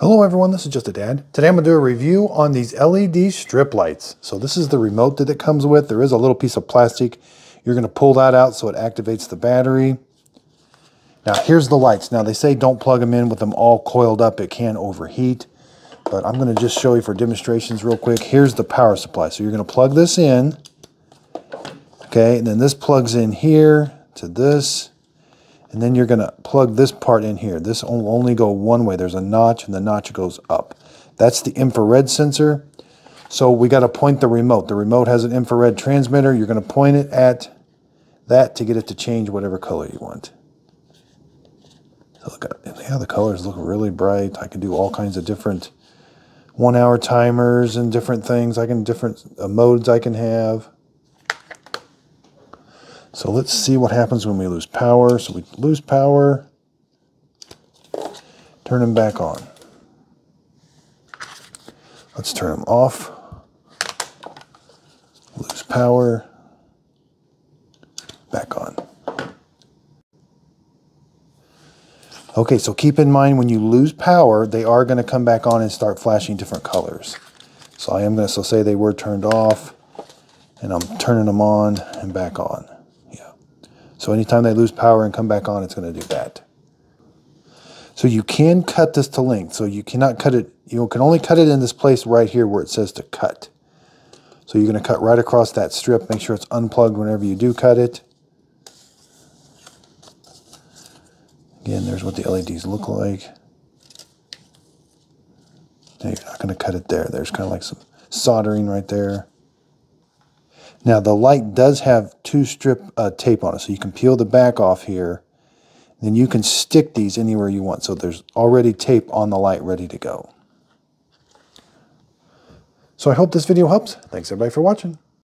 Hello everyone, this is Just a Dad. Today I'm going to do a review on these LED strip lights. So this is the remote that it comes with. There is a little piece of plastic. You're going to pull that out so it activates the battery. Now here's the lights. Now they say don't plug them in with them all coiled up. It can overheat. But I'm going to just show you for demonstrations real quick. Here's the power supply. So you're going to plug this in. Okay, and then this plugs in here to this. And then you're going to plug this part in here. This will only go one way. There's a notch and the notch goes up. That's the infrared sensor. So we got to point the remote. The remote has an infrared transmitter. You're going to point it at that to get it to change whatever color you want. Look at, yeah, the colors look really bright. I can do all kinds of different one hour timers and different things. I can different uh, modes I can have. So let's see what happens when we lose power. So we lose power, turn them back on. Let's turn them off, lose power, back on. Okay, so keep in mind when you lose power, they are going to come back on and start flashing different colors. So I am going to, so say they were turned off, and I'm turning them on and back on. So anytime they lose power and come back on, it's going to do that. So you can cut this to length. So you cannot cut it, you can only cut it in this place right here where it says to cut. So you're going to cut right across that strip. Make sure it's unplugged whenever you do cut it. Again, there's what the LEDs look like. Now you're not going to cut it there. There's kind of like some soldering right there. Now the light does have two strip uh, tape on it, so you can peel the back off here. Then you can stick these anywhere you want. So there's already tape on the light ready to go. So I hope this video helps. Thanks everybody for watching.